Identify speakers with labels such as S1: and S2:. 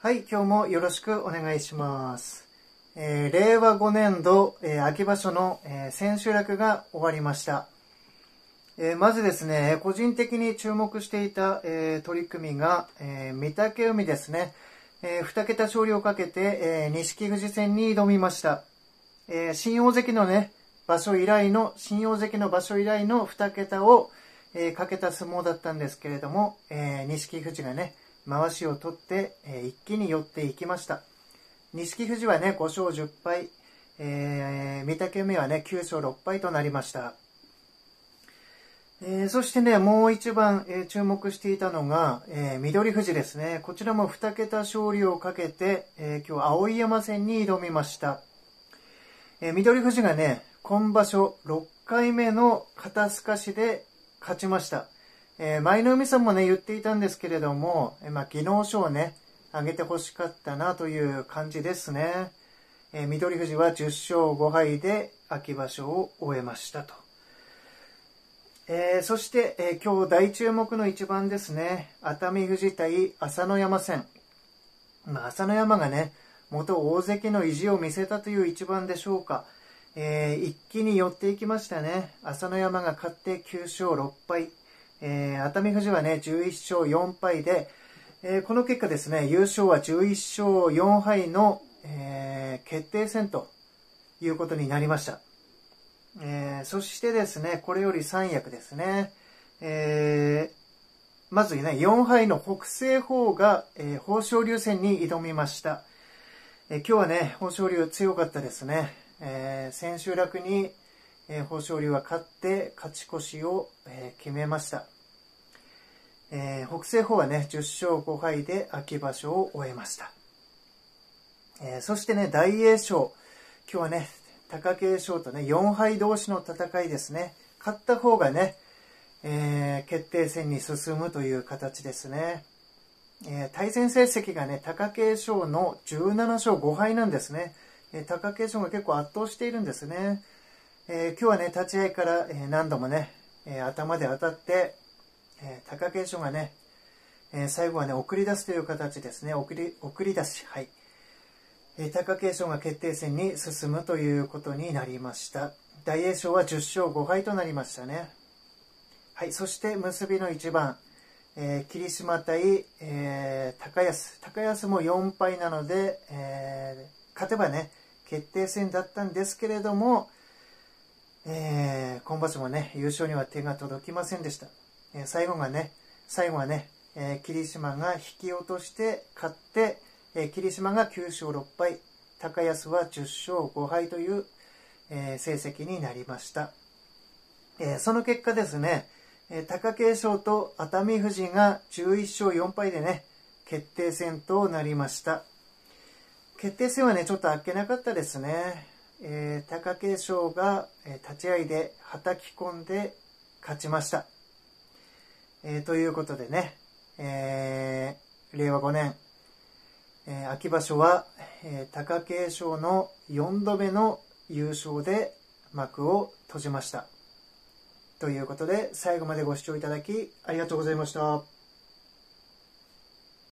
S1: はい、今日もよろしくお願いします。えー令和5年度、えー秋場所の、えー千秋楽が終わりました。えーまずですね、個人的に注目していた、えー取り組みが、えー御嶽海ですね。えー二桁勝利をかけて、えー錦富士戦に挑みました。えー新大関のね、場所以来の、新大関の場所以来の二桁を、えーかけた相撲だったんですけれども、えー錦富士がね、回しを取って、えー一気に寄っていきました。錦富士はね、5勝10敗、えー御嶽海はね、9勝6敗となりました。えーそしてね、もう一番、えー注目していたのが、えー緑富士ですね。こちらも2桁勝利をかけて、えー今日、青山戦に挑みました。えー緑富士がね、今場所6回目の肩透かしで勝ちました。えー舞の海さんもね、言っていたんですけれども、えーまあ、技能賞をね、上げてほしかったなという感じですね。えー緑富士は10勝5敗で秋場所を終えましたと。えーそして、えー今日大注目の一番ですね。熱海富士対朝乃山戦。まあ、朝乃山がね、元大関の意地を見せたという一番でしょうか。えー一気に寄っていきましたね。朝乃山が勝って9勝6敗。えー熱海富士はね、11勝4敗で、えーこの結果ですね、優勝は11勝4敗の、えー決定戦ということになりました。えーそしてですね、これより三役ですね。えーまずね、4敗の北西方が、えー豊昇龍戦に挑みました。えー今日はね、豊昇龍強かったですね。えー千秋楽に、えー豊昇龍は勝って勝ち越しを、えー決めました。えー北西方はね、10勝5敗で秋場所を終えました。えーそしてね、大栄翔。今日はね、貴景勝とね、4敗同士の戦いですね。勝った方がね、えー決定戦に進むという形ですね。えー対戦成績がね、貴景勝の17勝5敗なんですね。え貴景勝が結構圧倒しているんですね。えー今日はね、立ち合いから、え何度もね、え頭で当たって、え貴景勝がね、え最後はね、送り出すという形ですね。送り、送り出し。はい。え貴景勝が決定戦に進むということになりました。大栄翔は10勝5敗となりましたね。はい。そして、結びの一番。えー霧島対、えー高安。高安も4敗なので、えー勝てばね、決定戦だったんですけれども、えー今場所もね、優勝には手が届きませんでした。えー最後がね、最後はね、えー霧島が引き落として勝って、えー霧島が9勝6敗、高安は10勝5敗という、えー成績になりました。えーその結果ですね、えー貴景勝と熱海富士が11勝4敗でね、決定戦となりました。決定戦はね、ちょっとあっけなかったですね。えー貴景勝が、え立ち合いで叩き込んで勝ちました。えーということでね、えー令和5年、えー秋場所は、えー貴景勝の4度目の優勝で幕を閉じました。ということで、最後までご視聴いただきありがとうございました。